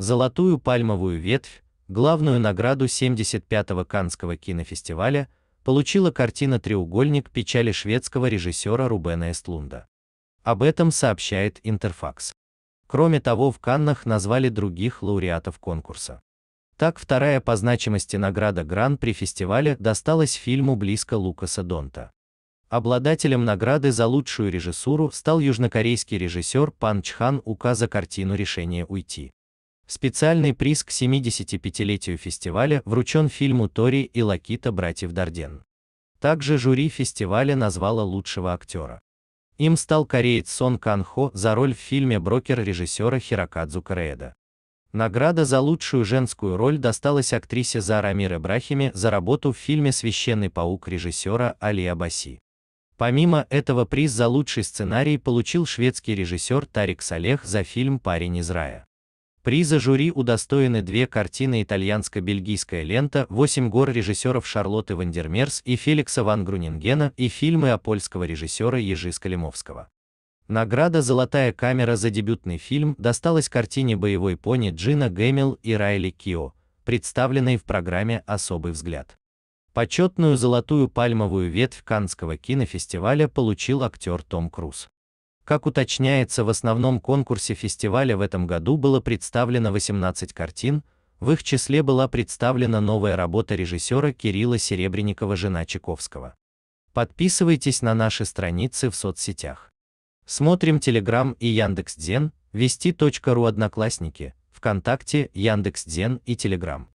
Золотую пальмовую ветвь, главную награду 75-го Каннского кинофестиваля, получила картина «Треугольник печали» шведского режиссера Рубена Эстлунда. Об этом сообщает Интерфакс. Кроме того, в Каннах назвали других лауреатов конкурса. Так, вторая по значимости награда Гран при фестивале досталась фильму близко Лукаса Донта. Обладателем награды за лучшую режиссуру стал южнокорейский режиссер Пан Чхан Ука за картину «Решение уйти». Специальный приз к 75-летию фестиваля вручен фильму «Тори и Лакита. Братьев Дарден». Также жюри фестиваля назвало лучшего актера. Им стал кореец Сон Кан Хо за роль в фильме «Брокер» режиссера Хирокадзу Кареэда. Награда за лучшую женскую роль досталась актрисе Зара Амир Эбрахиме за работу в фильме «Священный паук» режиссера Али Абаси. Помимо этого приз за лучший сценарий получил шведский режиссер Тарик Салех за фильм «Парень из рая». Приза жюри удостоены две картины итальянско-бельгийская лента «Восемь гор» режиссеров Шарлотты Вандермерс и Феликса Ван Грунингена и фильм «ИО» польского режиссера Ежи Скалимовского. Награда «Золотая камера» за дебютный фильм досталась картине «Боевой пони» Джина Гэмилл и Райли Кио, представленной в программе «Особый взгляд». Почетную золотую пальмовую ветвь Каннского кинофестиваля получил актер Том Круз. Как уточняется, в основном конкурсе фестиваля в этом году было представлено 18 картин, в их числе была представлена новая работа режиссера Кирилла Серебренникова «Жена Чайковского». Подписывайтесь на наши страницы в соцсетях. Смотрим Телеграм и Яндекс.Дзен, вести.ру Одноклассники, ВКонтакте, Яндекс.Дзен и Телеграм.